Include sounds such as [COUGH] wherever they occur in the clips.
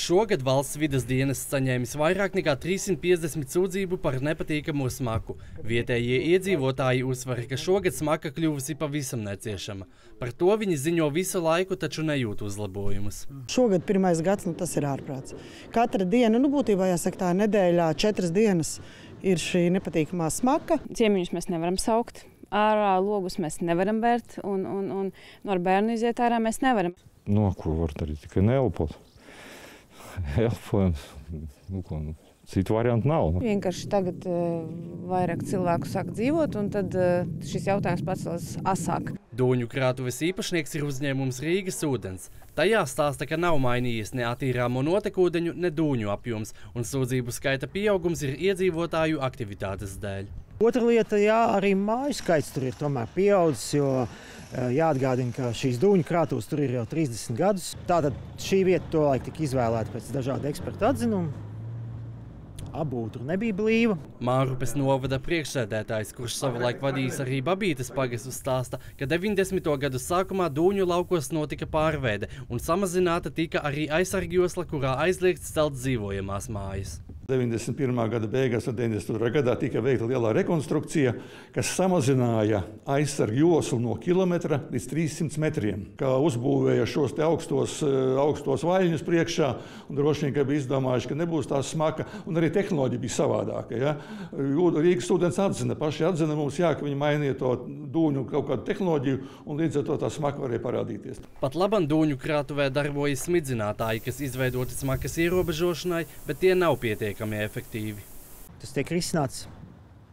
Šogad valsts vidas dienas saņēmis vairāk nekā 350 sūdzību par nepatīkamu smaku. Vietējie iedzīvotāji uzsver, ka šogad smaka kļuvusi pavisam neciešama. Par to viņi ziņo visu laiku, taču nejūt uzlabojumus. Šogad pirmais gads, nu tas ir ārprāts. Katra diena, nu būtībā jāsaka tā nedēļā, četras dienas ir šī nepatīkamā smaka. Ciemiņus mēs nevaram saukt. Ārā logus mēs nevaram vērt, un, un, un no bērnu iziet ārā mēs nevaram. No ko var darīt? Tikai neelpot. [LAUGHS] elpojams. Nu, ko, nu, citu variantu nav. Nu. Vienkārši tagad uh, vairāk cilvēku sāk dzīvot, un tad uh, šis jautājums pacels asāk. Dūņu krātuves īpašnieks ir uzņēmums Rīgas ūdens. Tajā stāsta, ka nav mainījies ne attīrāmo notekūdeņu, ne dūņu apjoms, un sūdzību skaita pieaugums ir iedzīvotāju aktivitātes dēļ. Otra lieta, jā, arī māju skaits tur ir tomēr pieaudzis, jo jāatgādina, ka šīs dūņu krātuves tur ir jau 30 gadus. Tātad šī vieta tolaik tika izvēlēta pēc dažādu ekspertu atzinumu. Abūta tur nebija blīva. Mārupes novada priekšsēdētājs, kurš savulaik vadījis arī Babītes pagastu, stāsta, ka 90. gadu sākumā Dūņu laukos notika pārveide un samazināta tika arī aizsargjosla, kurā aizliegts celt dzīvojamās mājas. 91. gada beigās un 92. gadā tika veikta liela rekonstrukcija, kas samazināja aizsargu joslu no kilometra līdz 300 metriem. Kā uzbūvēja šos augstos, augstos vaļņus priekšā, un droši vien bija izdomājuši, ka nebūs tā smaka, un arī tehnoloģija bija savādāka. Ja? Rīgas students atzina, paši atzina mums, jā, ka viņi mainīja to dūņu kaut kādu tehnoloģiju, un līdz ar to tā smaka varēja parādīties. Pat labam dūņu krātuvē darbojas smidzinātāji, kas izveidoti smakas ierobežošanai, bet tie nav pietiekami efektīvi. Tas tiek risināts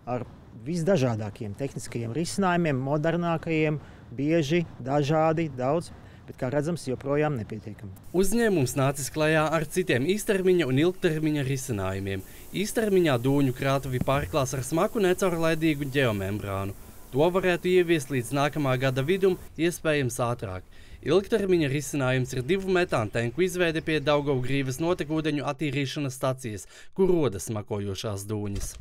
ar visdažādākajiem tehniskajiem risinājumiem, modernākajiem, bieži, dažādi, daudz bet, kā redzams, joprojām nepietiekami. Uzņēmums nācis klajā ar citiem īstermiņa un ilgtermiņa risinājumiem. Īstermiņā dūņu krātuvi pārklās ar smaku necaurlaidīgu ģeomembrānu. To varētu ieviest līdz nākamā gada vidum, iespējams ātrāk. Ilgtermiņa risinājums ir divu metānu tenku izveide pie Daugavgrīvas notekūdeņu attīrīšanas stacijas, kur rodas smakojošās dūņas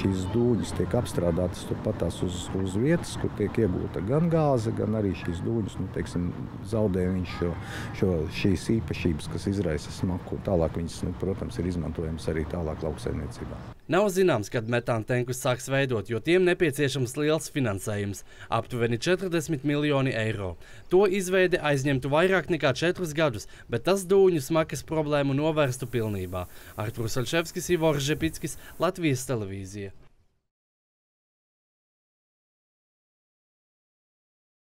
šīs dūļas tiek apstrādātas turpatās uz, uz vietas, kur tiek iegūta gan gāze, gan arī šīs dūļas nu, teiksim, zaudē šo, šo, šīs īpašības, kas izraisa smaku. Tālāk viņas, nu, protams, ir izmantojamas arī tālāk lauksaimniecībā. Nav zināms, kad metāna tenkus sāks veidot, jo tiem nepieciešams liels finansējums - aptuveni 40 miljoni eiro. To izveide aizņemtu vairāk nekā 4 gadus, bet tas dūņu smakas problēmu novērstu pilnībā. Artūrs Alševskis, Ivors Žepickis, Latvijas televīzija.